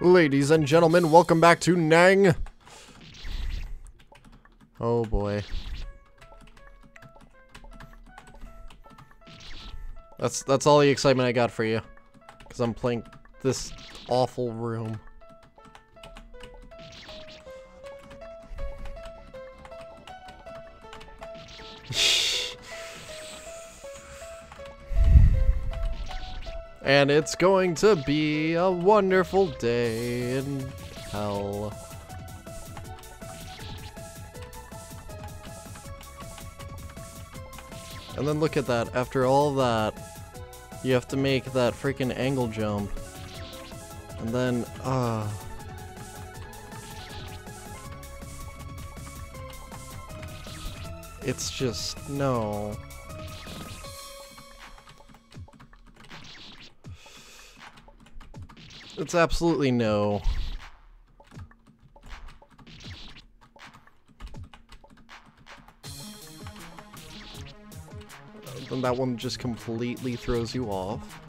Ladies and gentlemen, welcome back to NANG. Oh boy. That's that's all the excitement I got for you. Cause I'm playing this awful room. And it's going to be a wonderful day in hell. And then look at that, after all that, you have to make that freaking angle jump. And then, ah. Uh, it's just, no. It's absolutely no. Then that one just completely throws you off.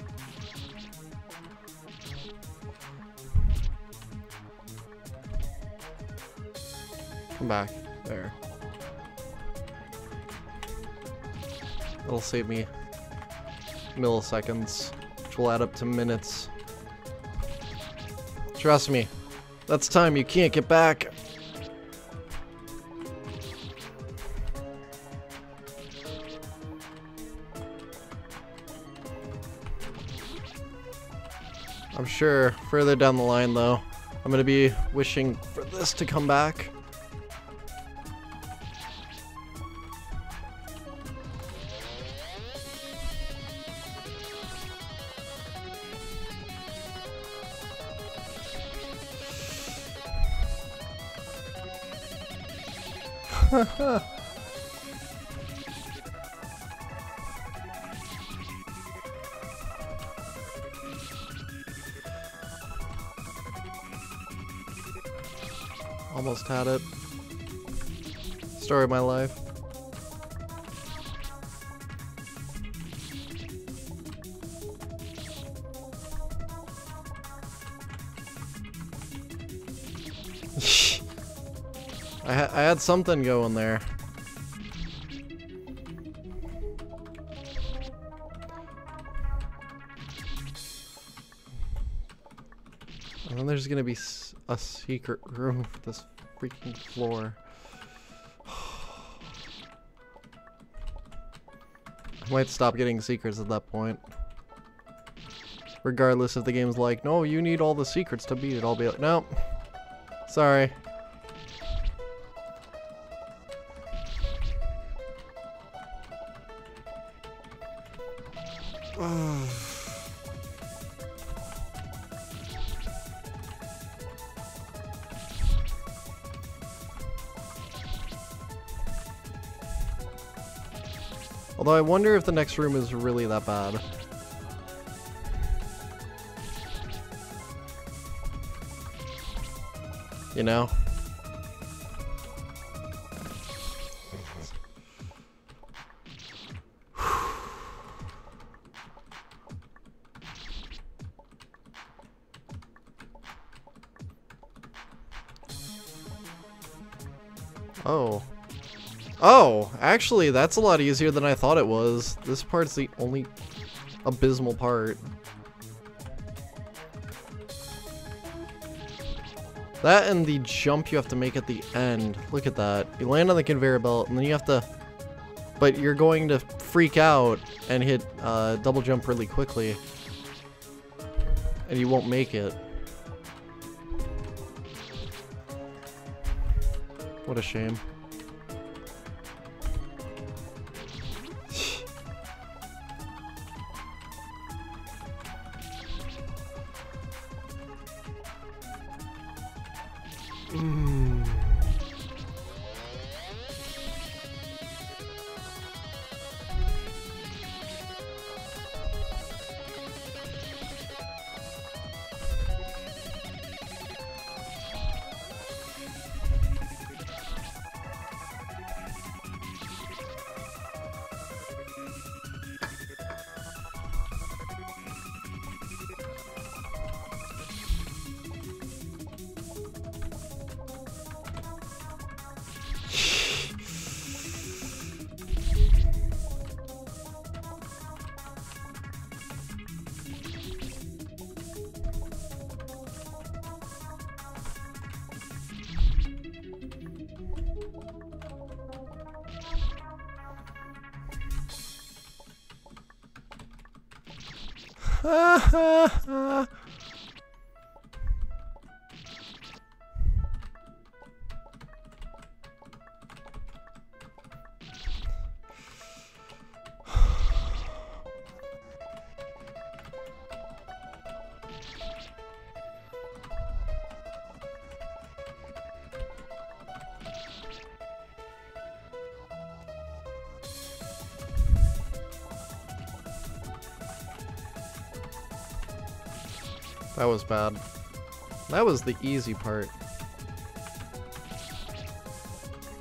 Come back. There. It'll save me milliseconds, which will add up to minutes. Trust me. That's time you can't get back. I'm sure further down the line though, I'm gonna be wishing for this to come back. Almost had it. Story of my life. I, ha I had something going there. And then there's gonna be a secret room for this freaking floor. I might stop getting secrets at that point. Regardless if the game's like, no, you need all the secrets to beat it, I'll be like, no. Sorry. Although I wonder if the next room is really that bad. You know? Oh. Oh, actually, that's a lot easier than I thought it was. This part's the only abysmal part. That and the jump you have to make at the end. Look at that. You land on the conveyor belt, and then you have to... But you're going to freak out and hit uh, double jump really quickly. And you won't make it. What a shame. mm. 啊啊啊 That was bad. That was the easy part.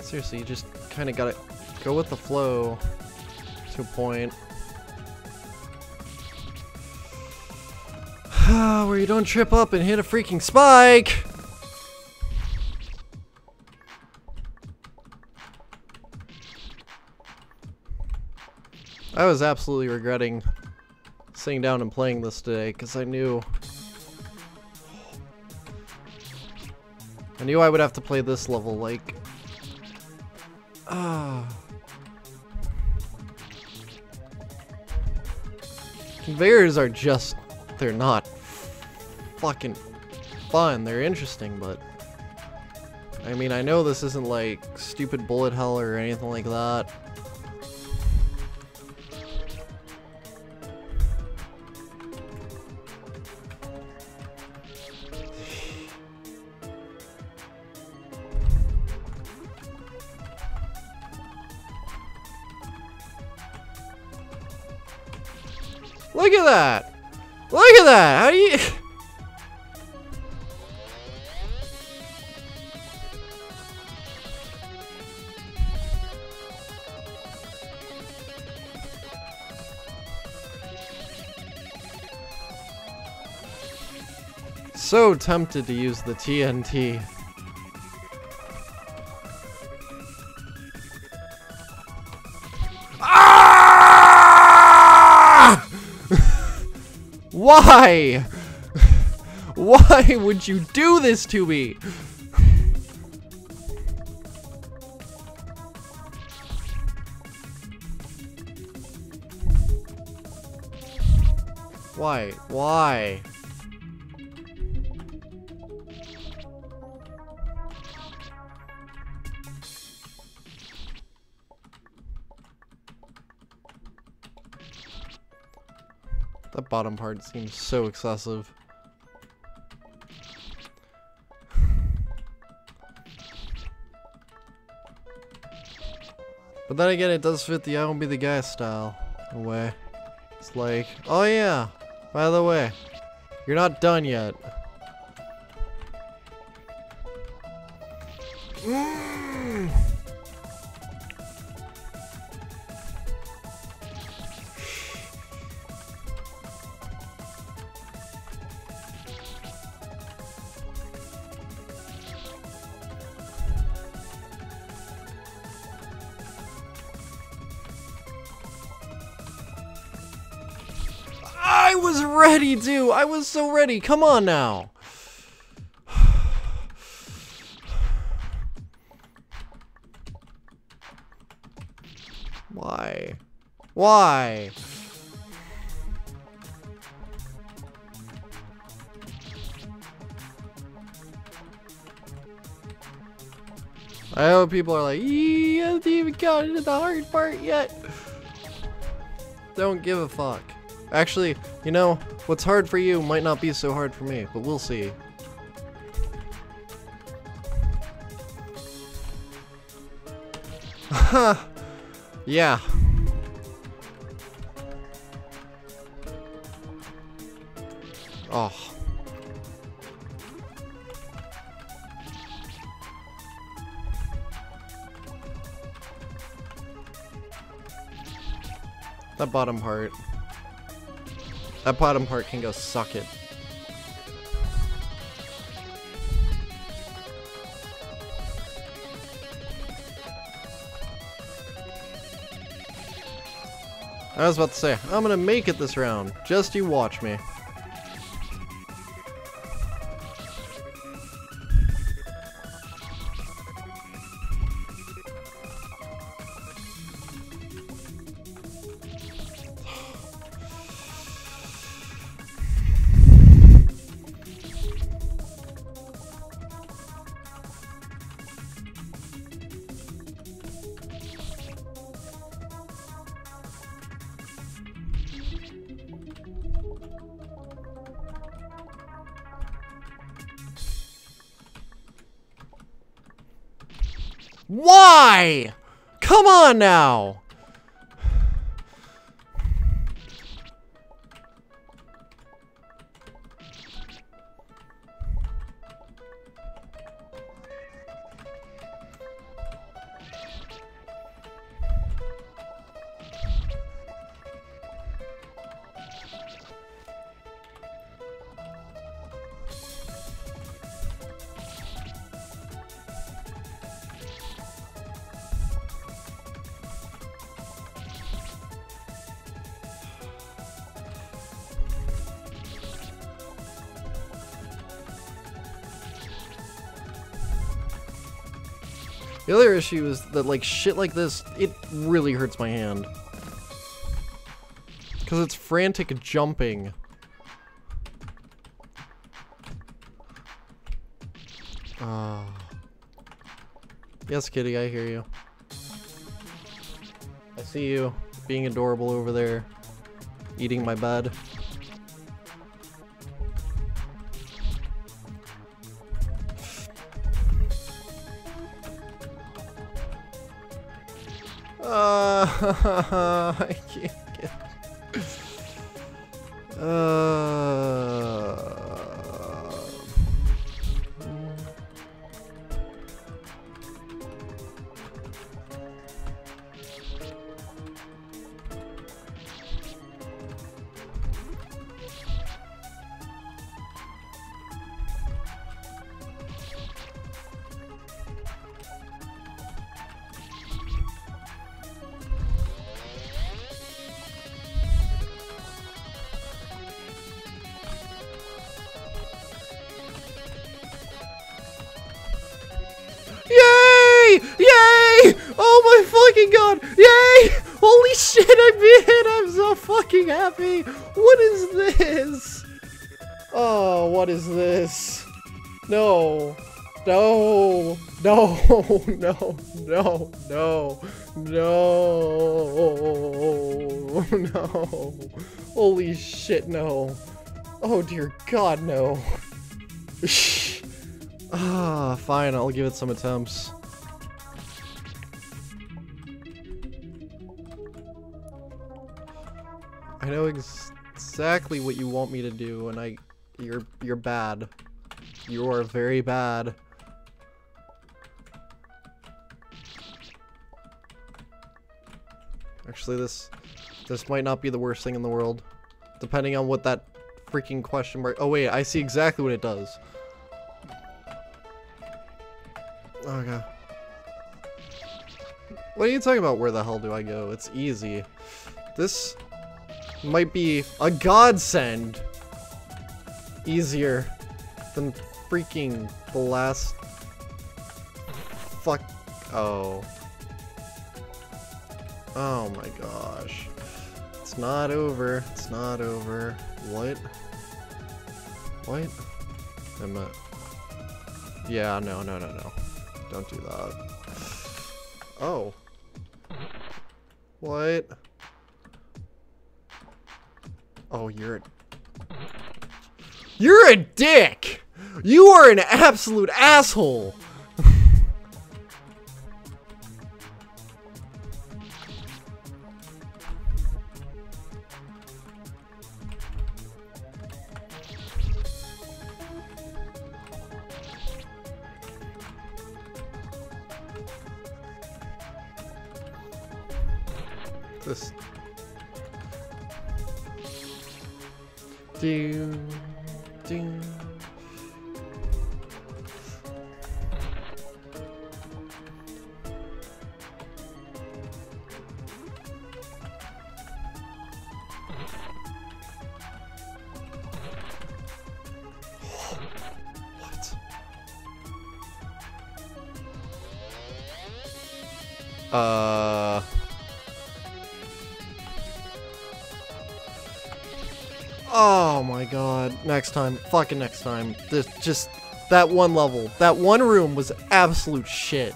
Seriously, you just kind of gotta go with the flow to a point. Where you don't trip up and hit a freaking spike! I was absolutely regretting sitting down and playing this today because I knew knew I would have to play this level like ah Conveyors are just they're not fucking fun. They're interesting, but I mean, I know this isn't like stupid bullet hell or anything like that. That! Look at that! How do you... So tempted to use the TNT. Why? Why would you do this to me? Why? Why? Bottom part seems so excessive. But then again, it does fit the I Wanna Be The Guy style, way. It's like, oh yeah, by the way, you're not done yet. Ready to! I was so ready! Come on now! Why? Why? I hope people are like, "Ee, I haven't even gotten to the hard part yet. Don't give a fuck. Actually, you know, what's hard for you might not be so hard for me, but we'll see. yeah. Oh. That bottom part. That bottom part can go suck it. I was about to say, I'm gonna make it this round. Just you watch me. Why? Come on now! The other issue is that, like, shit like this, it really hurts my hand. Because it's frantic jumping. Uh, yes, kitty, I hear you. I see you being adorable over there, eating my bed. I can't get. Uh. Fucking god! Yay! Holy shit, I beat it! I'm so fucking happy! What is this? Oh, what is this? No. No. No. No. No. No. No. No. Holy shit, no. Oh dear god, no. Ah, fine, I'll give it some attempts. I know ex exactly what you want me to do, and I... You're, you're bad. You are very bad. Actually, this... This might not be the worst thing in the world. Depending on what that freaking question mark... Oh wait, I see exactly what it does. Oh, okay. What are you talking about? Where the hell do I go? It's easy. This might be a godsend. Easier than freaking the last. Fuck. Oh. Oh my gosh. It's not over. It's not over. What? What? I'm a. Yeah, no, no, no, no. Don't do that. Oh. What? Oh, you're a... You're a dick! You are an absolute asshole! this. Do do. What? Uh... Oh my god. Next time. Fucking next time. This just that one level. That one room was absolute shit.